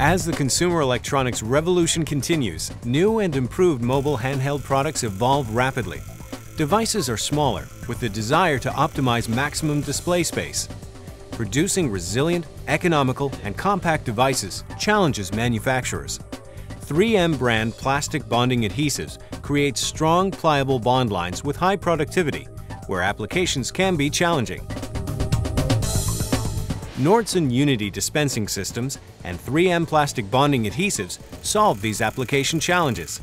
As the consumer electronics revolution continues, new and improved mobile handheld products evolve rapidly. Devices are smaller, with the desire to optimize maximum display space. Producing resilient, economical, and compact devices challenges manufacturers. 3M brand plastic bonding adhesives create strong, pliable bond lines with high productivity, where applications can be challenging. Nordson Unity dispensing systems and 3M plastic bonding adhesives solve these application challenges.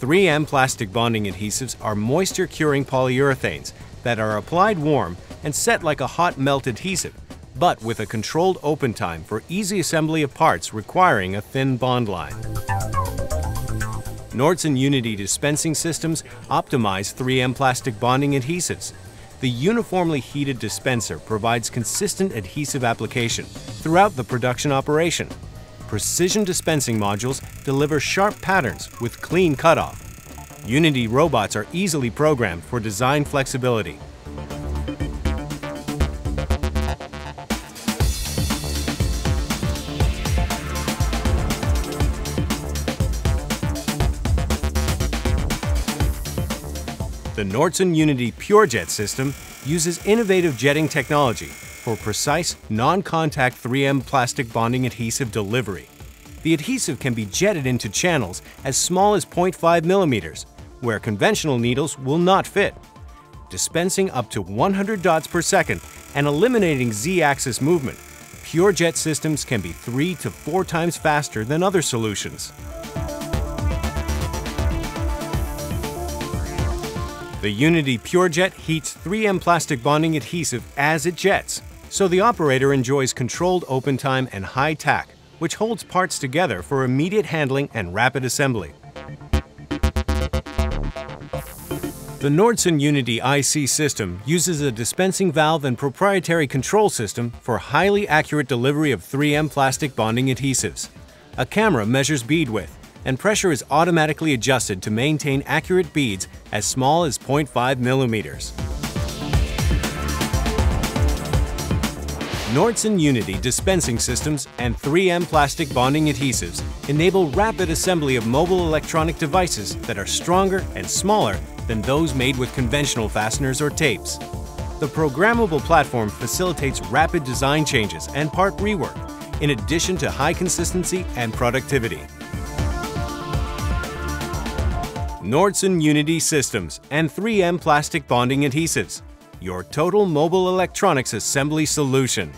3M plastic bonding adhesives are moisture-curing polyurethanes that are applied warm and set like a hot melt adhesive, but with a controlled open time for easy assembly of parts requiring a thin bond line. Nordson Unity dispensing systems optimize 3M plastic bonding adhesives the uniformly heated dispenser provides consistent adhesive application throughout the production operation. Precision dispensing modules deliver sharp patterns with clean cutoff. Unity robots are easily programmed for design flexibility. The Nordson Unity PureJet system uses innovative jetting technology for precise, non-contact 3M plastic bonding adhesive delivery. The adhesive can be jetted into channels as small as 0.5 millimeters, where conventional needles will not fit. Dispensing up to 100 dots per second and eliminating z-axis movement, PureJet systems can be three to four times faster than other solutions. The Unity PureJet heats 3M plastic bonding adhesive as it jets, so the operator enjoys controlled open time and high tack, which holds parts together for immediate handling and rapid assembly. The Nordson Unity IC system uses a dispensing valve and proprietary control system for highly accurate delivery of 3M plastic bonding adhesives. A camera measures bead width, and pressure is automatically adjusted to maintain accurate beads as small as 0.5 millimeters. Nordson Unity dispensing systems and 3M plastic bonding adhesives enable rapid assembly of mobile electronic devices that are stronger and smaller than those made with conventional fasteners or tapes. The programmable platform facilitates rapid design changes and part rework, in addition to high consistency and productivity. Nordson Unity Systems, and 3M plastic bonding adhesives. Your total mobile electronics assembly solution.